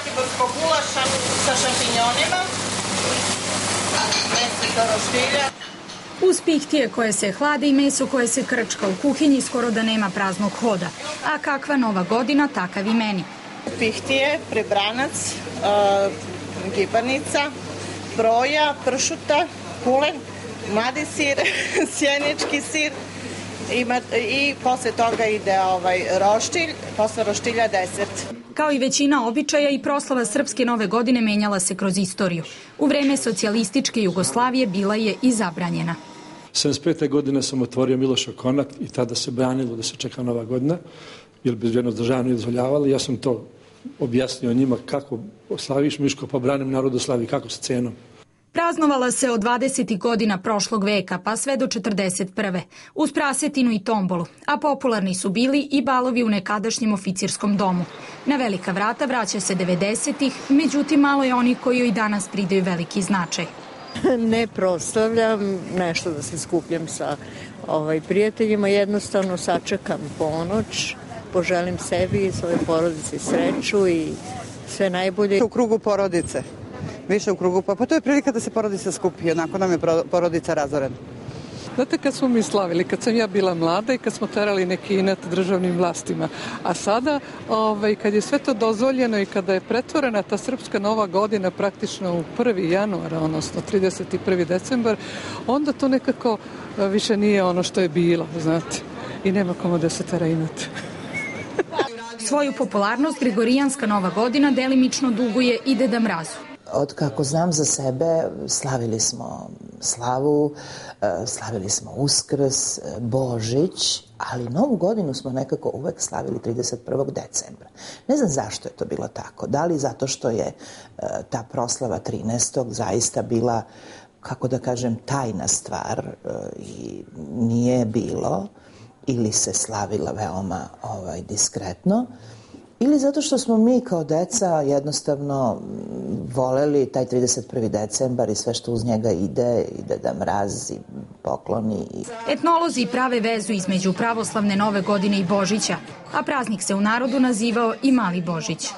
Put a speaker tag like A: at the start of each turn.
A: zlatiborskog gulaša sa šampinjonima, meso roštilja.
B: Uz pihtije koje se hlade i meso koje se krčka u kuhinji skoro da nema praznog hoda. A kakva nova godina, takav i meni.
A: Pihtije, prebranac, gibanica, broja, pršuta, kulen, mladi sir, sjenički sir, Ima, i posle toga ide ovaj roštilj, posle roštilja desert.
B: Kao i većina običaja i proslava Srpske nove godine menjala se kroz istoriju. U vreme socijalističke Jugoslavije bila je i zabranjena.
C: 75. godine sam otvorio Miloša Konat i tada se branilo da se čeka nova godina, jer bezbjednost država nije dozvoljavala. Ja sam to objasnio njima kako slaviš Miško, pa branim narodu slavi, kako sa cenom.
B: Praznovala se od 20. godina prošlog veka pa sve do 41. uz prasetinu i tombolu, a popularni su bili i balovi u nekadašnjem oficirskom domu. Na velika vrata vraća se 90. međutim malo je oni koji i danas pridaju veliki značaj.
D: ne proslavljam nešto da se skupljam sa ovaj, prijateljima, jednostavno sačekam ponoć, poželim sebi i svoje porodici sreću i sve najbolje.
E: U krugu porodice, više u krugu, pa, pa to je prilika da se porodica skupi, onako nam je porodica razorena.
F: Znate kad smo mi slavili, kad sam ja bila mlada i kad smo terali neki inat državnim vlastima. A sada, ovaj, kad je sve to dozvoljeno i kada je pretvorena ta srpska nova godina praktično u 1. januara, odnosno 31. decembar, onda to nekako više nije ono što je bilo, znate. I nema komu da se tera inat.
B: Svoju popularnost Gregorijanska nova godina delimično duguje i Deda Mrazu.
G: Od kako znam za sebe, slavili smo slavu, e, slavili smo Uskrs, e, Božić, ali Novu godinu smo nekako uvek slavili 31. decembra. Ne znam zašto je to bilo tako. Da li zato što je e, ta proslava 13. zaista bila, kako da kažem, tajna stvar i nije bilo ili se slavila veoma ovaj, diskretno ili zato što smo mi kao deca jednostavno voleli taj 31. decembar i sve što uz njega ide, ide da mraz i pokloni.
B: Etnolozi prave vezu između pravoslavne nove godine i Božića, a praznik se u narodu nazivao i Mali Božić.